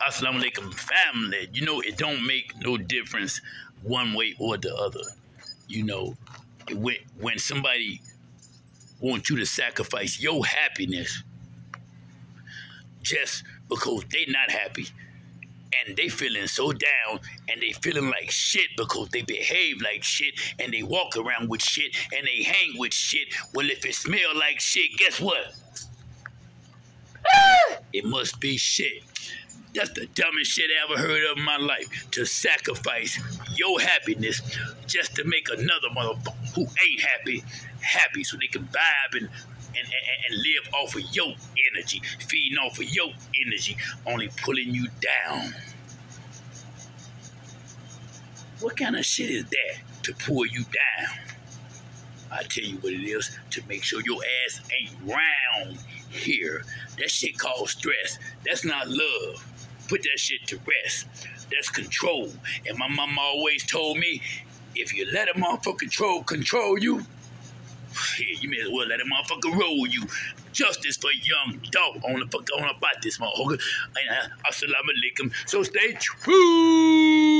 Assalamu alaikum, family. You know, it don't make no difference one way or the other. You know, when, when somebody wants you to sacrifice your happiness just because they not happy and they feeling so down and they feeling like shit because they behave like shit and they walk around with shit and they hang with shit. Well, if it smell like shit, guess what? It must be shit. That's the dumbest shit I ever heard of in my life. To sacrifice your happiness just to make another motherfucker who ain't happy happy so they can vibe and and, and, and live off of your energy, feeding off of your energy, only pulling you down. What kind of shit is that to pull you down? I tell you what it is to make sure your ass ain't round here. That shit called stress. That's not love. Put that shit to rest. That's control. And my mama always told me, if you let a motherfucker control control you, yeah, you may as well let a motherfucker roll you. Justice for Young Dolph on the fuck on about this motherfucker. And, uh, assalamu alaikum. So stay true.